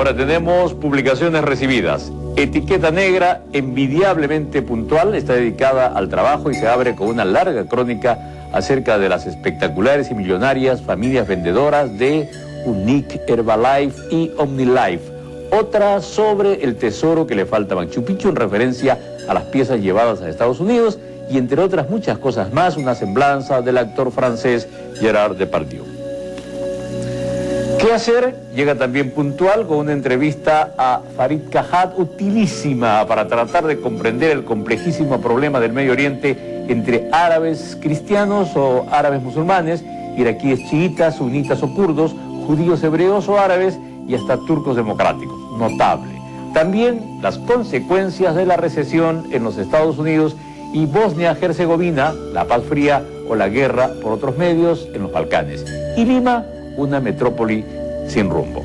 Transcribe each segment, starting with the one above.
Ahora tenemos publicaciones recibidas. Etiqueta Negra, envidiablemente puntual, está dedicada al trabajo y se abre con una larga crónica acerca de las espectaculares y millonarias familias vendedoras de Unique, Herbalife y OmniLife. Otra sobre el tesoro que le falta a Machu Picchu en referencia a las piezas llevadas a Estados Unidos y entre otras muchas cosas más, una semblanza del actor francés Gerard Depardieu. ¿Qué hacer? Llega también puntual con una entrevista a Farid Kahat, utilísima para tratar de comprender el complejísimo problema del Medio Oriente entre árabes cristianos o árabes musulmanes, iraquíes chiitas, sunitas o kurdos, judíos hebreos o árabes y hasta turcos democráticos. Notable. También las consecuencias de la recesión en los Estados Unidos y Bosnia-Herzegovina, la paz fría o la guerra por otros medios en los Balcanes. Y Lima, una metrópoli sin rumbo.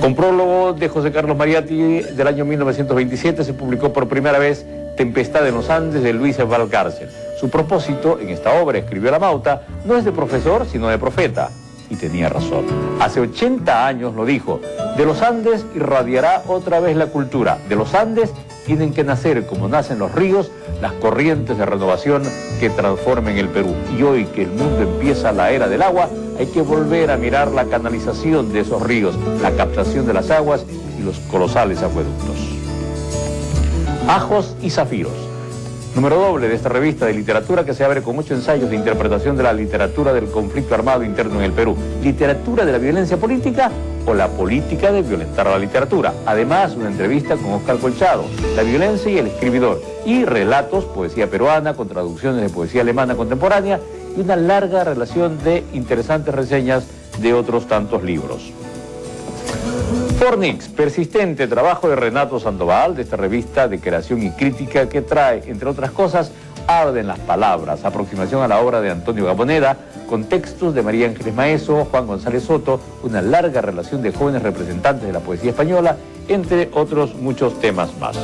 Con prólogo de José Carlos Mariatti del año 1927 se publicó por primera vez Tempestad en los Andes de Luis Valcárcel. Su propósito en esta obra, escribió la Mauta, no es de profesor, sino de profeta. Y tenía razón. Hace 80 años lo dijo, de los Andes irradiará otra vez la cultura. De los Andes tienen que nacer, como nacen los ríos, las corrientes de renovación que transformen el Perú. Y hoy que el mundo empieza la era del agua, hay que volver a mirar la canalización de esos ríos, la captación de las aguas y los colosales acueductos. Ajos y zafiros. Número doble de esta revista de literatura que se abre con ocho ensayos de interpretación de la literatura del conflicto armado interno en el Perú. Literatura de la violencia política o la política de violentar a la literatura. Además, una entrevista con Oscar Colchado, la violencia y el escribidor. Y relatos, poesía peruana con traducciones de poesía alemana contemporánea y una larga relación de interesantes reseñas de otros tantos libros. Fornix, persistente trabajo de Renato Sandoval, de esta revista de creación y crítica que trae, entre otras cosas, Arden las palabras, aproximación a la obra de Antonio Gaboneda, con textos de María Ángeles Maeso, Juan González Soto, una larga relación de jóvenes representantes de la poesía española, entre otros muchos temas más.